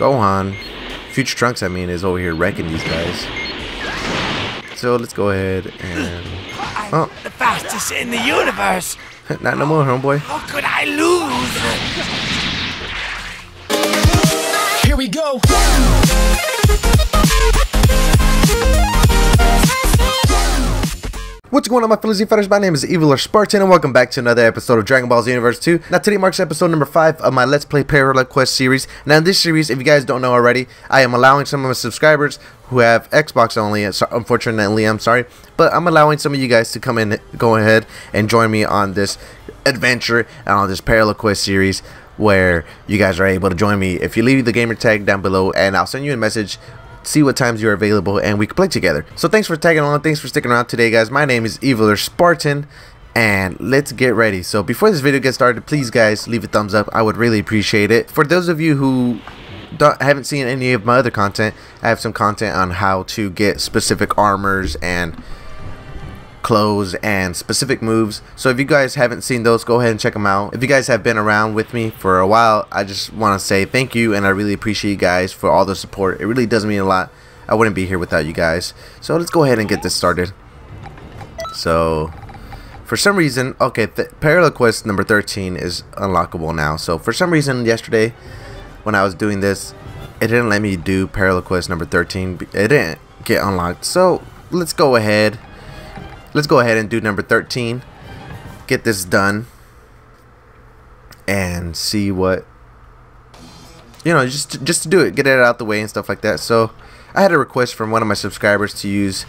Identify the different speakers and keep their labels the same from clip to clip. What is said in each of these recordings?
Speaker 1: Gohan, Future Trunks, I mean, is over here wrecking these guys. So let's go ahead and.
Speaker 2: Oh. The fastest in the universe.
Speaker 1: Not no more, homeboy.
Speaker 2: How could I lose?
Speaker 3: Here we go.
Speaker 1: What's going on my fellow Z-Fighters? My name is Eviler Spartan and welcome back to another episode of Dragon Ball Xenoverse 2. Now today marks episode number 5 of my Let's Play Parallel Quest series. Now in this series, if you guys don't know already, I am allowing some of my subscribers who have Xbox only, unfortunately I'm sorry, but I'm allowing some of you guys to come in, go ahead and join me on this adventure and on this Parallel Quest series where you guys are able to join me if you leave the gamer tag down below and I'll send you a message see what times you're available and we can play together. So thanks for tagging along, thanks for sticking around today guys. My name is Eviler Spartan and let's get ready. So before this video gets started, please guys leave a thumbs up. I would really appreciate it. For those of you who haven't seen any of my other content, I have some content on how to get specific armors and clothes and specific moves. So if you guys haven't seen those go ahead and check them out. If you guys have been around with me for a while I just want to say thank you and I really appreciate you guys for all the support. It really does mean a lot. I wouldn't be here without you guys. So let's go ahead and get this started. So for some reason okay parallel quest number 13 is unlockable now. So for some reason yesterday when I was doing this it didn't let me do parallel quest number 13 it didn't get unlocked. So let's go ahead let's go ahead and do number 13 get this done. And see what you know just just to do it get it out the way and stuff like that. So I had a request from one of my subscribers to use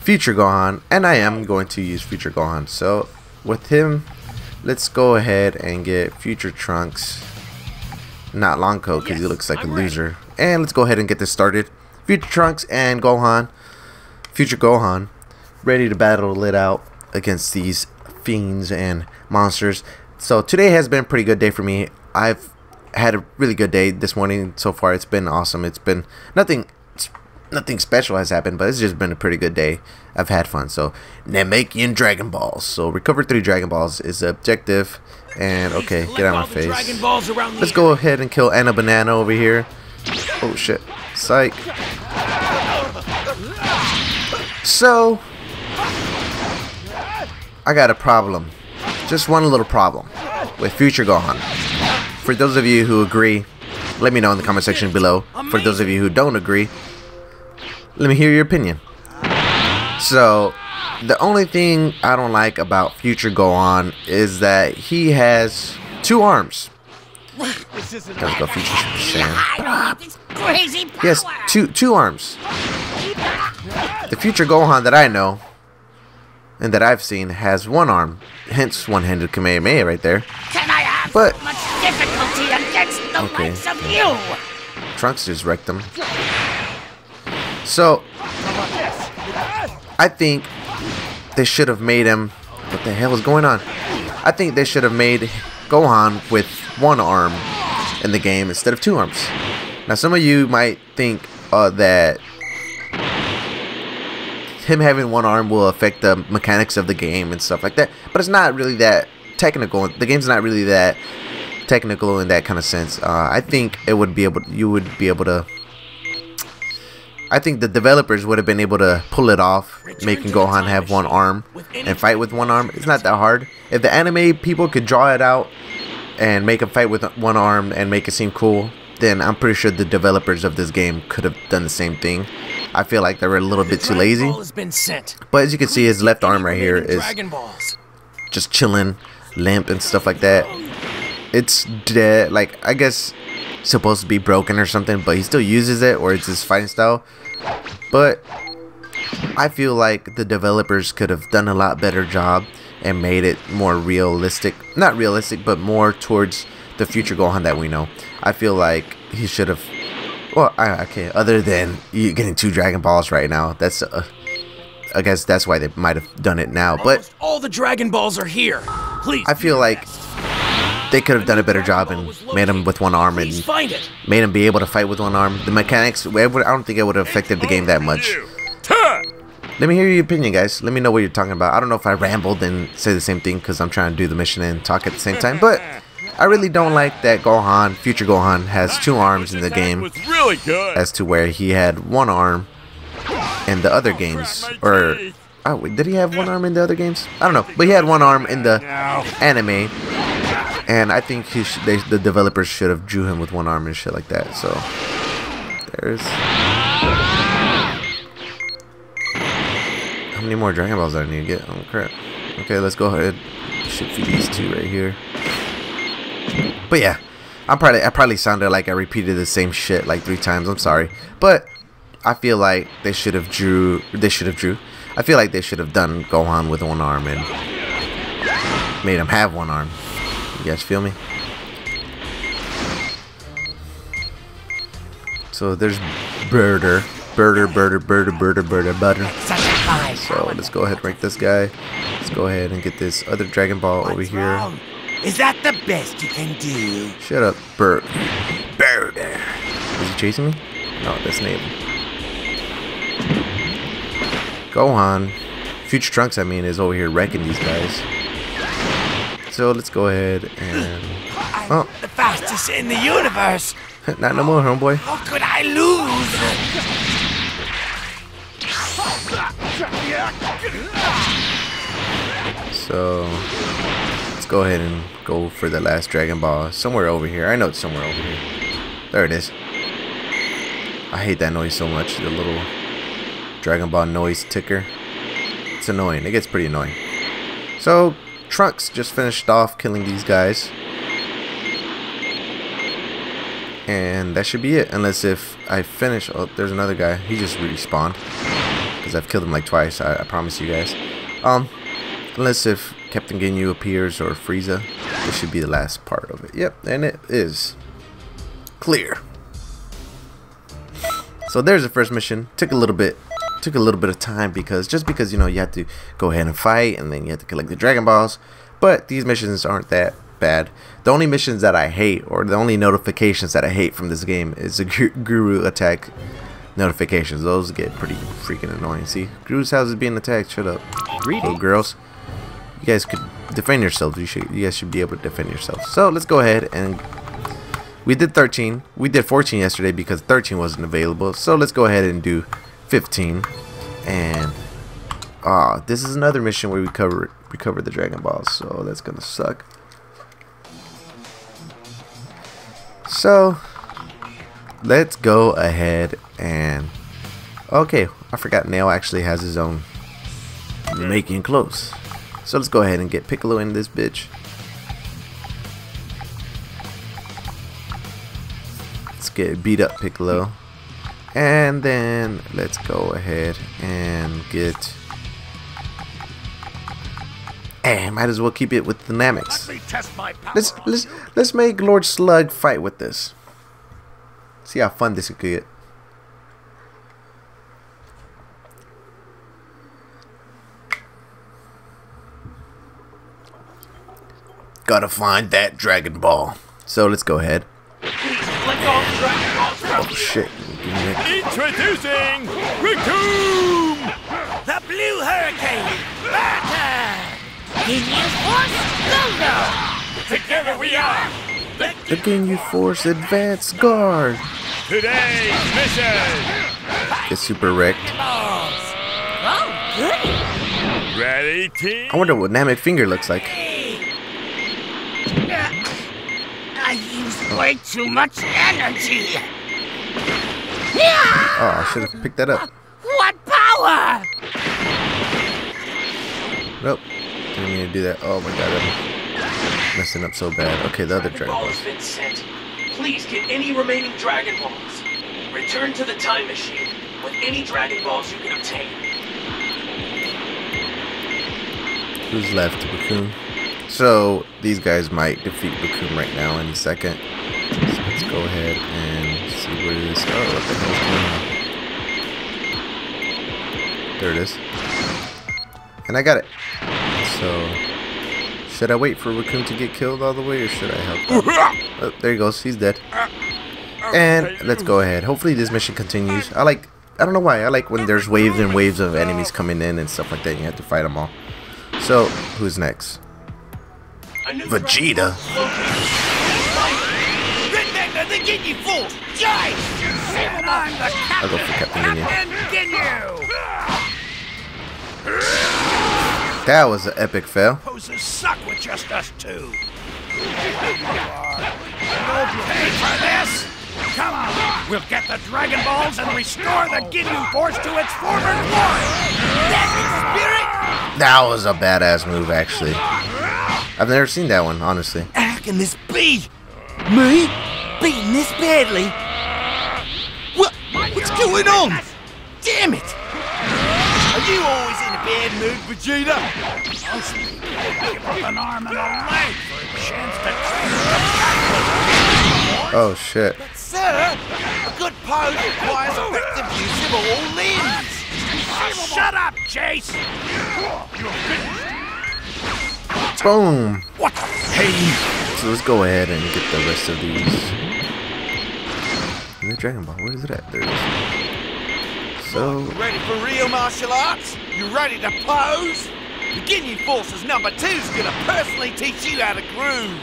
Speaker 1: future Gohan and I am going to use future Gohan. So with him let's go ahead and get future Trunks. Not Lonko because yes, he looks like I'm a loser. And let's go ahead and get this started. Future Trunks and Gohan. Future Gohan ready to battle it out against these fiends and monsters. So today has been a pretty good day for me. I've had a really good day this morning so far. It's been awesome. It's been nothing nothing special has happened, but it's just been a pretty good day. I've had fun. So Namekian Dragon Balls. So recover three Dragon Balls is the objective. And okay, get out of my face. Let's go ahead and kill Anna Banana over here. Oh shit. Psych. So I got a problem. Just one little problem with Future Gohan. For those of you who agree, let me know in the comment section below. For those of you who don't agree, let me hear your opinion. So, the only thing I don't like about Future Gohan is that he has two arms. Let's go Future Shan. Yes, two two arms. The Future Gohan that I know and that I've seen has one arm, hence one-handed Kamehameha right there.
Speaker 2: Can I have but, so much difficulty against the okay. likes of you?
Speaker 1: Trunks just wrecked them. So, I think they should have made him. What the hell is going on? I think they should have made Gohan with one arm in the game instead of two arms. Now, some of you might think uh, that him having one arm will affect the mechanics of the game and stuff like that. But it's not really that technical. The game's not really that technical in that kind of sense. Uh, I think it would be able. You would be able to. I think the developers would have been able to pull it off, making Gohan have one arm and fight with one arm. It's not that hard. If the anime people could draw it out and make him fight with one arm and make it seem cool, then I'm pretty sure the developers of this game could have done the same thing. I feel like they were a little bit too lazy. But as you can see, his left arm right here is just chilling, limp and stuff like that. It's dead. Like, I guess supposed to be broken or something, but he still uses it, or it's his fighting style. But I feel like the developers could have done a lot better job and made it more realistic. Not realistic, but more towards the future Gohan that we know. I feel like he should have well, I, okay. Other than you getting two Dragon Balls right now, that's. Uh, I guess that's why they might have done it now. But Almost
Speaker 2: all the Dragon Balls are here. Please.
Speaker 1: I feel like they could have done a better job and made him with one arm and made him be able to fight with one arm. The mechanics, I don't think it would have affected the game that much. Let me hear your opinion, guys. Let me know what you're talking about. I don't know if I rambled and say the same thing because I'm trying to do the mission and talk at the same time, but I really don't like that Gohan, future Gohan, has two arms in the game
Speaker 4: really good.
Speaker 1: as to where he had one arm in the other games. Or, oh, did he have one arm in the other games? I don't know, but he had one arm in the anime. And I think he they, the developers should have drew him with one arm and shit like that. So, there's... How many more Dragon Balls do I need to get? Oh crap. Okay, let's go ahead. Shoot for these two right here. But yeah, I'm probably I probably sounded like I repeated the same shit like three times. I'm sorry, but I feel like they should have drew. They should have drew. I feel like they should have done Gohan with one arm and made him have one arm. You guys feel me? So there's Burter, Burter, Burter, Burter, Burter, Burter, Butter. So let's go ahead and rank this guy. Let's go ahead and get this other Dragon Ball over here.
Speaker 5: Is that the best you can do?
Speaker 1: Shut up, Bird. Bird. Is he chasing me? No, that's Navel. Gohan. Future Trunks, I mean, is over here wrecking these guys. So let's go ahead and.
Speaker 5: I'm
Speaker 1: Oh.
Speaker 5: the fastest in the universe.
Speaker 1: Not no more, homeboy.
Speaker 5: How could I lose?
Speaker 1: So go ahead and go for the last Dragon Ball. Somewhere over here. I know it's somewhere over here. There it is. I hate that noise so much. The little Dragon Ball noise ticker. It's annoying. It gets pretty annoying. So Trunks just finished off killing these guys. And that should be it. Unless if I finish... Oh, there's another guy. He just respawned. Because I've killed him like twice. I, I promise you guys. Um, Unless if Captain Ginyu appears or Frieza. This should be the last part of it. Yep, and it is. Clear. So there's the first mission. Took a little bit took a little bit of time because just because you know you have to go ahead and fight and then you have to collect the Dragon Balls. But these missions aren't that bad. The only missions that I hate or the only notifications that I hate from this game is the Guru attack notifications. Those get pretty freaking annoying. See, Guru's house is being attacked. Shut up, little girls. You guys could defend yourselves. You should. You guys should be able to defend yourselves. So let's go ahead and we did 13. We did 14 yesterday because 13 wasn't available. So let's go ahead and do 15. And ah, this is another mission where we cover recover the Dragon Balls. So that's gonna suck. So let's go ahead and okay. I forgot Nail actually has his own making clothes. So let's go ahead and get Piccolo in this bitch. Let's get beat up Piccolo. And then let's go ahead and get and might as well keep it with dynamics.
Speaker 4: let me test my power.
Speaker 1: Let's let's let's make Lord Slug fight with this. See how fun this could get. Gotta find that Dragon Ball. So let's go ahead. Oh shit. Give me that-
Speaker 4: Introducing Recoome!
Speaker 5: The Blue Hurricane! Battle!
Speaker 2: Ginyu Force, go
Speaker 4: Together we are
Speaker 1: The Ginyu Force Advance Guard.
Speaker 4: today's mission.
Speaker 1: Get super wrecked.
Speaker 5: Balls!
Speaker 2: Oh, goody.
Speaker 4: Ready, team?
Speaker 1: I wonder what Namek Finger looks like.
Speaker 2: I used way too much energy. Yeah!
Speaker 1: Oh, I should have picked that up.
Speaker 2: What power?
Speaker 1: Nope. Didn't mean to do that. Oh my god, I'm messing up so bad. Okay, the other Dragon
Speaker 6: Ball
Speaker 1: Balls.
Speaker 6: has been sent. Please get any remaining Dragon Balls. Return to the time machine with any Dragon Balls you can obtain.
Speaker 1: Who's left? Bakun. So these guys might defeat Bakun right now any second. So let's go ahead and see where this. Oh, what the hell's going on? There it is. And I got it. So should I wait for Recoome to get killed all the way, or should I help? Him? Oh, there he goes. He's dead. And let's go ahead. Hopefully this mission continues. I like. I don't know why. I like when there's waves and waves of enemies coming in and stuff like that. You have to fight them all. So who's next?
Speaker 6: A new
Speaker 1: Vegeta.
Speaker 5: Ginyu Force!
Speaker 2: And I'm the
Speaker 1: I'll go for Captain.
Speaker 2: Captain Ginyu!
Speaker 1: That was an epic fail.
Speaker 5: Poses suck with just us two. Pay for this?
Speaker 2: Come on, we'll get the Dragon Balls and restore the Ginyu Force to its former glory!
Speaker 5: Spirit!
Speaker 1: That was a badass move, actually. I've never seen that one, honestly.
Speaker 5: How can this be? Me? Beating this badly? What? What's going on? Damn it! Are you always in a bad mood, Vegeta?
Speaker 2: Give up an arm and a leg for a chance to
Speaker 1: Oh shit.
Speaker 5: Sir, a good pose requires effective use of all limbs.
Speaker 2: Shut up, Jeice!
Speaker 1: Boom.
Speaker 5: What the pain?
Speaker 1: So let's go ahead and get the rest of these. The Dragon Ball, where is it at? There it is. So,
Speaker 5: Ready for real martial arts? You ready to pose? The Ginyu Forces number two's gonna personally teach you how to groove.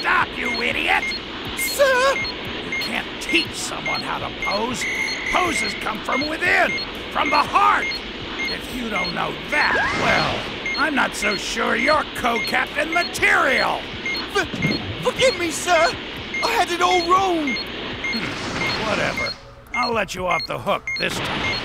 Speaker 2: Stop, you idiot!
Speaker 5: Sir?
Speaker 2: You can't teach someone how to pose. Poses come from within, from the heart. If you don't know that, well, I'm not so sure you're co-captain material.
Speaker 5: F- forgive me, sir. I had it all wrong. Hmm.
Speaker 2: Whatever. I'll let you off the hook this time.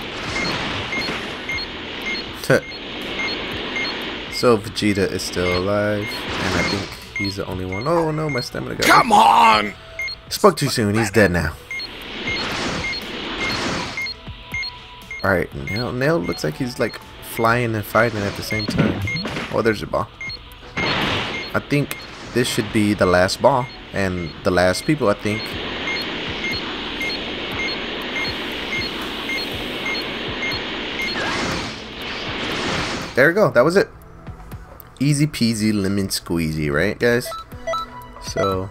Speaker 1: so Vegeta is still alive, and I think he's the only one. Oh no, my stamina got.
Speaker 5: Come on!
Speaker 1: Spoke too soon. He's dead now. All right, Nail. Nail looks like he's like flying and fighting at the same time. Oh, there's your ball. I think this should be the last ball and the last people. I think. There we go. That was it. Easy peasy lemon squeezy, right, guys? So.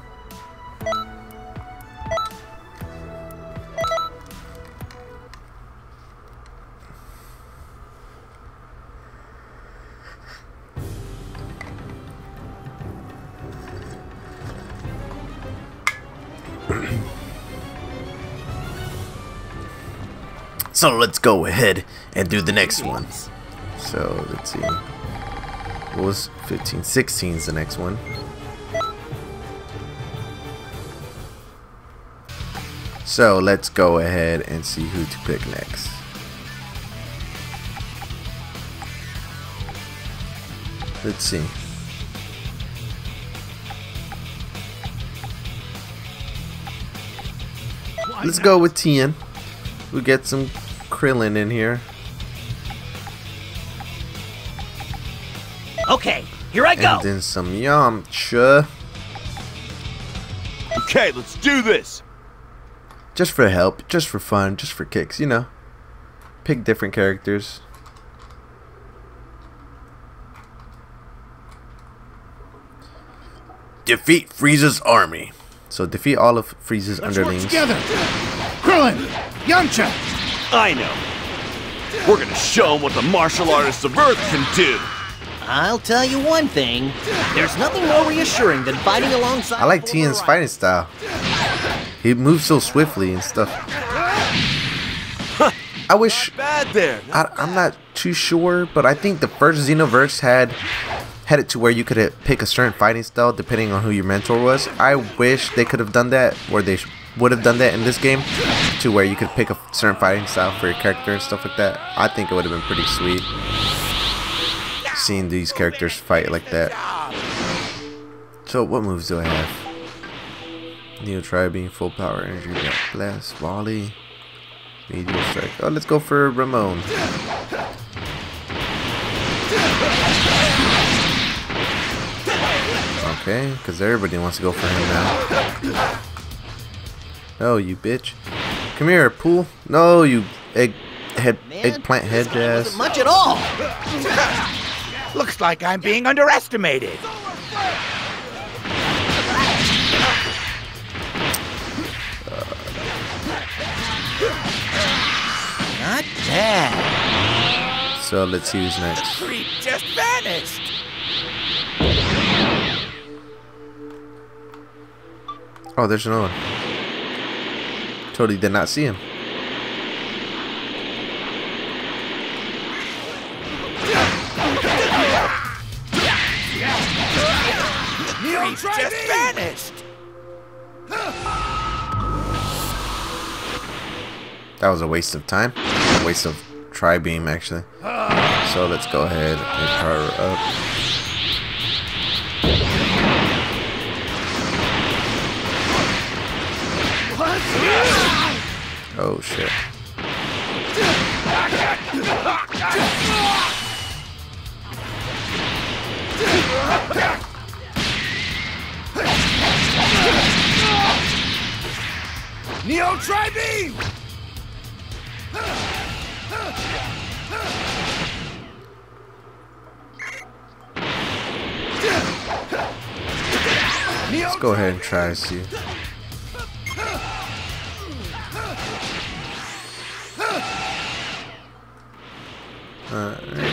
Speaker 1: So let's go ahead and do the next one. So let's see. What was 15? 16 is the next one. So let's go ahead and see who to pick next. Let's see. Let's go with Tien. We get some Krillin in here.
Speaker 7: Okay, here I go.
Speaker 1: And then some Yamcha.
Speaker 8: Okay, let's do this.
Speaker 1: Just for help, just for fun, just for kicks, you know. Pick different characters. Defeat Frieza's army. So defeat all of Frieza's underlings.
Speaker 4: Work Together! Krillin! Yamcha!
Speaker 8: I know. We're gonna show them what the martial artists of Earth can do.
Speaker 7: I'll tell you one thing. There's nothing more reassuring than fighting alongside.
Speaker 1: I like
Speaker 7: Full
Speaker 1: Tien's fighting style. He moves so swiftly and stuff. I wish
Speaker 8: Bad there.
Speaker 1: I, I'm not too sure, but I think the first Xenoverse had had it to where you could pick a certain fighting style depending on who your mentor was. I wish they could have done that, or they would have done that in this game, to where you could pick a certain fighting style for your character and stuff like that. I think it would have been pretty sweet seeing these characters fight like that. So what moves do I have? Neo Tri-Beam, Full Power Energy, Blast, Volley, Meteor Strike. Oh, let's go for Ramon. Okay, because everybody wants to go for him now. Oh, you bitch. Come here, pool. No, you egg head
Speaker 7: Man,
Speaker 1: eggplant head ass.
Speaker 7: much at all.
Speaker 5: Looks like I'm being underestimated.
Speaker 7: Not bad.
Speaker 1: So let's see who's next.
Speaker 5: The creep just vanished.
Speaker 1: Oh, there's another one. Totally did not see him.
Speaker 5: He's just vanished.
Speaker 1: That was a waste of time. A waste of tri beam actually. So let's go ahead and power up. Oh shit.
Speaker 5: Neo Tri-Beam!
Speaker 1: Let's go ahead and try to see. Alright.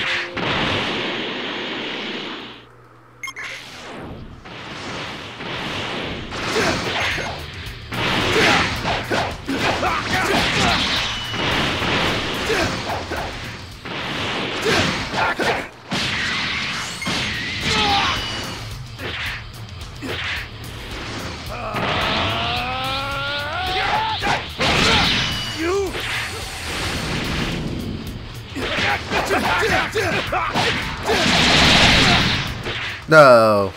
Speaker 1: No.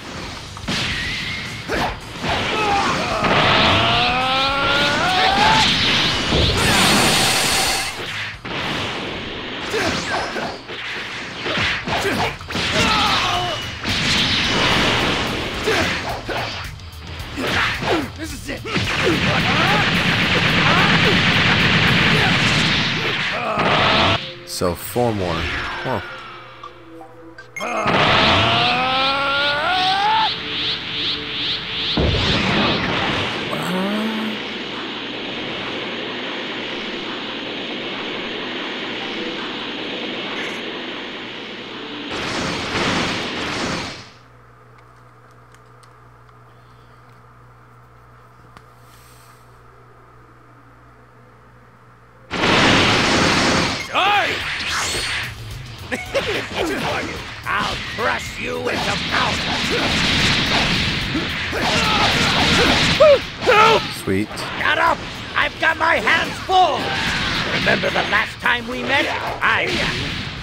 Speaker 5: This is it.
Speaker 1: So four more.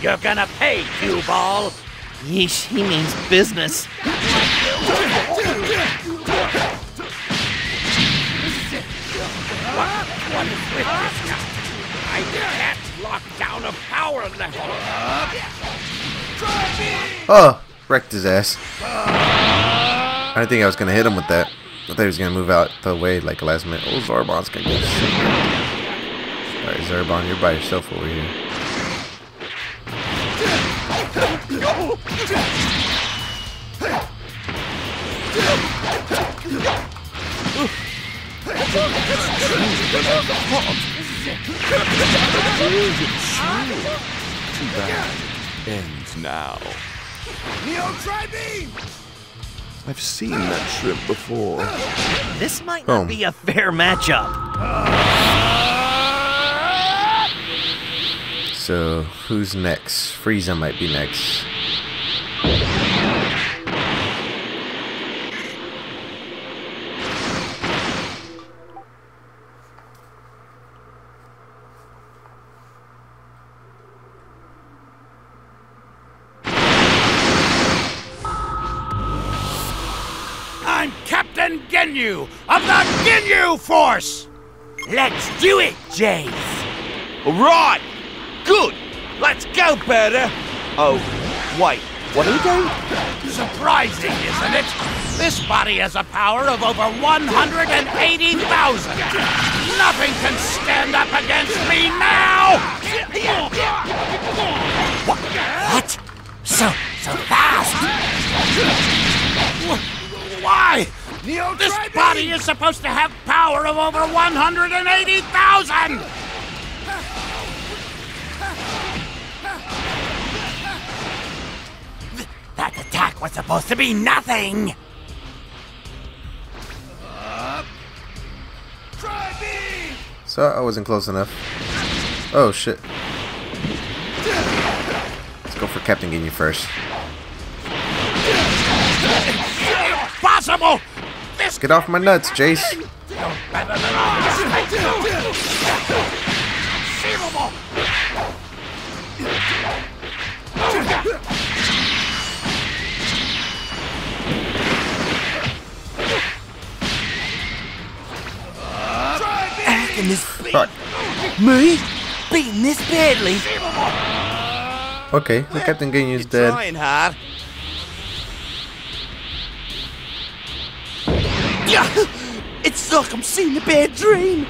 Speaker 2: You're gonna pay, cue ball.
Speaker 7: Yeesh, he means business.
Speaker 2: What is with this guy? I can't lock down a power level.
Speaker 1: Oh, wrecked his ass. I didn't think I was gonna hit him with that. I thought he was gonna move out the way like last minute. Oh, Zarbon's gonna get shit. Alright, Zarbon, you're by yourself over here.
Speaker 8: Ends now.
Speaker 5: Neo!
Speaker 8: I've seen that shrimp before.
Speaker 7: This might not
Speaker 1: Boom.
Speaker 7: be a fair matchup.
Speaker 1: So, who's next? Frieza might be next.
Speaker 2: I'm Captain Ginyu of the Ginyu Force. Let's do it, Jeice.
Speaker 8: Right! Good! Let's go, better! Oh, wait, what are we doing?
Speaker 2: Surprising, isn't it? This body has a power of over 180,000. Nothing can stand up against me now! What? So, so fast? Why? This body is supposed to have power of over 180,000! That attack was supposed to be nothing!
Speaker 1: So I wasn't close enough. Oh shit. Let's go for Captain Ginyu first.
Speaker 2: Possible! This
Speaker 1: Get off my nuts,
Speaker 2: Jeice.
Speaker 5: Acting this
Speaker 1: Right.
Speaker 5: me beating this badly.
Speaker 1: Okay, the Captain Ginyu's
Speaker 8: You're
Speaker 1: dead.
Speaker 8: trying hard.
Speaker 5: It's like I'm seeing a bad dream.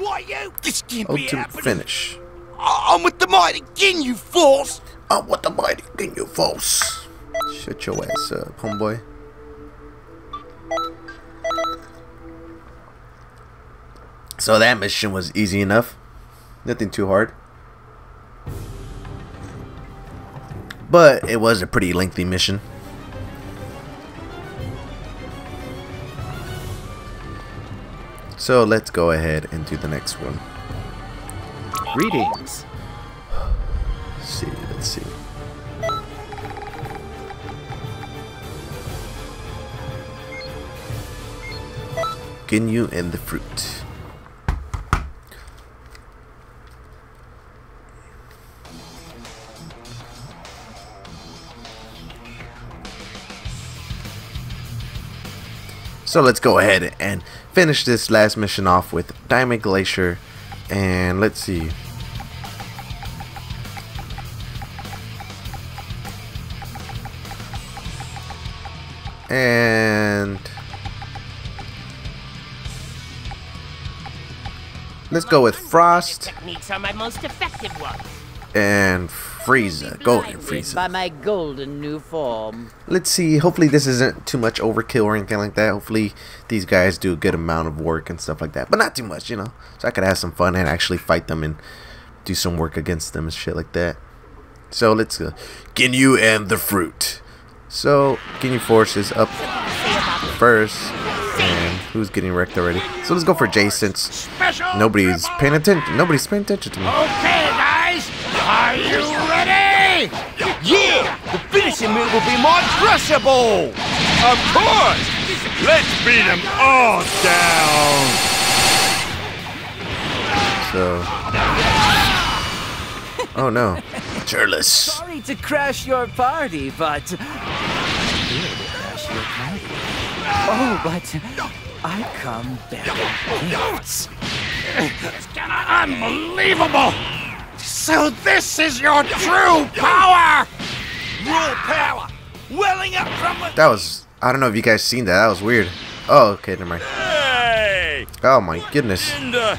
Speaker 2: What you?
Speaker 5: This can't be
Speaker 1: Ultimate
Speaker 5: happening.
Speaker 1: finish.
Speaker 5: I'm with the mighty Ginyu force.
Speaker 1: I'm with the mighty Ginyu false. Shut your ass up, homeboy. So that mission was easy enough. Nothing too hard. But it was a pretty lengthy mission. So let's go ahead and do the next one.
Speaker 7: Greetings.
Speaker 1: Let's see, let's see. Ginyu and the fruit. So let's go ahead and finish this last mission off with Diamond Glacier and let's see and let's go with Frost
Speaker 9: Techniques are my most effective ones.
Speaker 1: and Frieza, Golden
Speaker 9: By
Speaker 1: Frieza.
Speaker 9: my golden new form.
Speaker 1: Let's see. Hopefully, this isn't too much overkill or anything like that. Hopefully, these guys do a good amount of work and stuff like that, but not too much, you know. So I could have some fun and actually fight them and do some work against them and shit like that. So let's go. Ginyu and the fruit. So Ginyu Force is up first, who's getting wrecked already? So let's go for Jay since nobody's paying attention. Nobody's paying attention to me.
Speaker 2: Okay, guys, are you ready?
Speaker 8: Yeah! The finishing move will be my Crusher Ball! Of course! Let's beat them all down!
Speaker 1: So. Oh no. Turles.
Speaker 7: Sorry to crash your party, but. Here to crash your party. Oh, but I come bearing gifts.
Speaker 2: Unbelievable! So this is your true power!
Speaker 8: Raw power! Welling up from the...
Speaker 1: That was. I don't know if you guys seen that. That was weird. Oh, okay, never mind.
Speaker 8: Hey!
Speaker 1: Oh my goodness.
Speaker 8: And,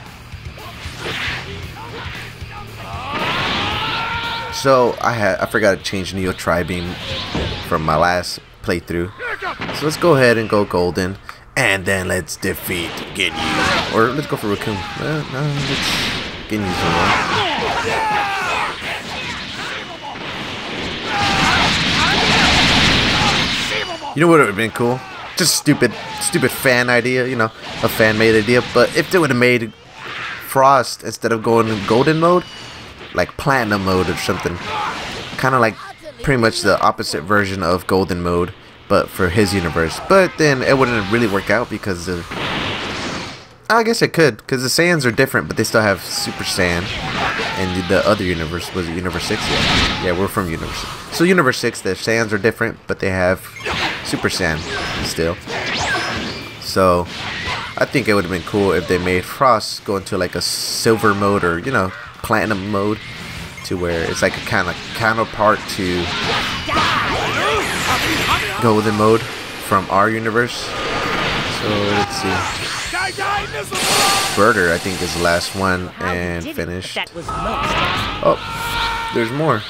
Speaker 1: So I had I forgot to change Neo Tri-Beam from my last playthrough. So let's go ahead and go Golden, and then let's defeat Ginyu. Or let's go for Recoome. Uh, no, let's Ginyu's one. You know what would have been cool? Just stupid, stupid fan idea. You know, a fan made idea. But if they would have made Frost instead of going in Golden mode, like Platinum mode or something, kind of like pretty much the opposite version of Golden mode, but for his universe. But then it wouldn't really work out because of. I guess it could, because the Saiyans are different, but they still have Super Saiyan. And the other universe was Universe Six. Yeah, yeah, we're from Universe. 6. So Universe Six, the Saiyans are different, but they have Super Saiyan still. So I think it would have been cool if they made Frost go into like a silver mode or you know platinum mode, to where it's like a kind of counterpart to Golden mode from our universe. So let's see. Burter, I think, is the last one and finished. Oh, there's more.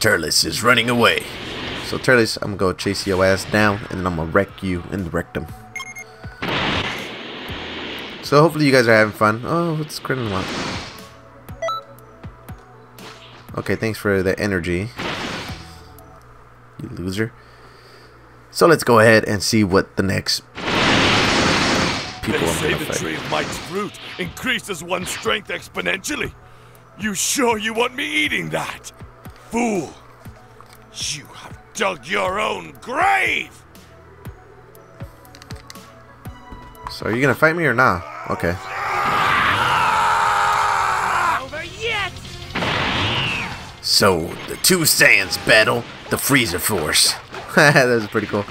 Speaker 1: Turles is running away. So Turles, I'm gonna go chase your ass down, and then I'm gonna wreck you in the rectum. So hopefully you guys are having fun. Oh, what's Krillin want? Okay, thanks for the energy. You loser. So let's go ahead and see what the next people
Speaker 8: They say the
Speaker 1: fight.
Speaker 8: tree of might's fruit increases one's strength exponentially. You sure you want me eating that? Fool! You have dug your own grave!
Speaker 1: So are you gonna fight me or not? Okay. So the two Saiyans battle the Frieza Force. that was pretty cool.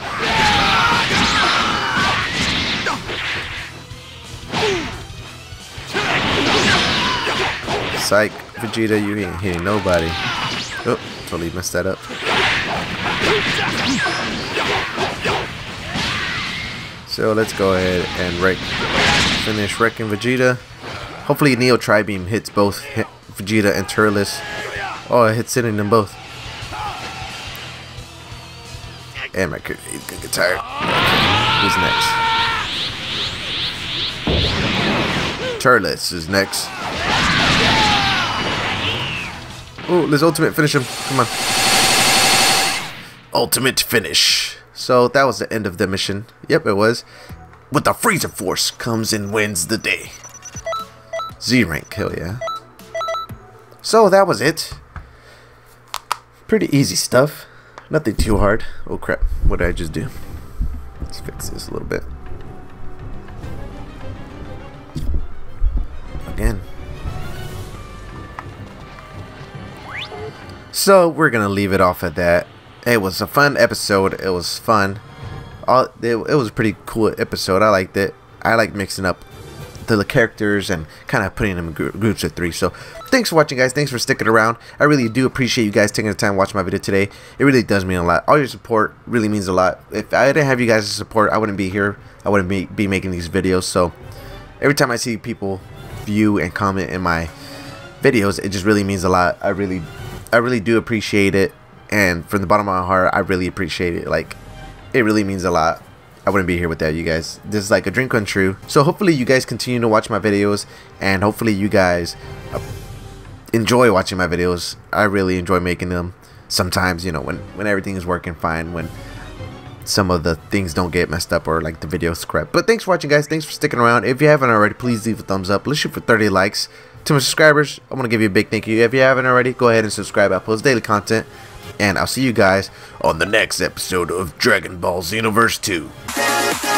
Speaker 1: Psych, Vegeta, you ain't hitting nobody. Oh, totally messed that up. So let's go ahead and wreck, finish wrecking Vegeta. Hopefully Neo Tri-Beam hits both Vegeta and Turles. Oh, I hit hitting them both. And my gonna get tired. Who's next? Turles is next. Oh, let's ultimate finish him. Come on. Ultimate finish. So that was the end of the mission. Yep, it was. With the Frieza Force comes and wins the day. Z rank, hell yeah. So that was it. Pretty easy stuff. Nothing too hard. Oh crap, what did I just do? Let's fix this a little bit. Again. So we're gonna leave it off at that. It was a fun episode. It was fun. All it, it was a pretty cool episode. I liked it. I like mixing up the characters and kind of putting them in gr- groups of three. So thanks for watching, guys. Thanks for sticking around. I really do appreciate you guys taking the time to watch my video today. It really does mean a lot. All your support really means a lot. If I didn't have you guys' support, I wouldn't be here. I wouldn't be, be making these videos. So every time I see people view and comment in my videos, it just really means a lot. I really, I really do appreciate it. And from the bottom of my heart, I really appreciate it. Like, it really means a lot. I wouldn't be here without you guys. This is like a dream come true. So hopefully you guys continue to watch my videos and hopefully you guys uh, enjoy watching my videos. I really enjoy making them. Sometimes, you know, when when everything is working fine, when some of the things don't get messed up or like the video's crap. But thanks for watching guys. Thanks for sticking around. If you haven't already, please leave a thumbs up. Let's shoot for 30 likes. To my subscribers, I want to give you a big thank you. If you haven't already, go ahead and subscribe. I post daily content. And I'll see you guys on the next episode of Dragon Ball Xenoverse 2.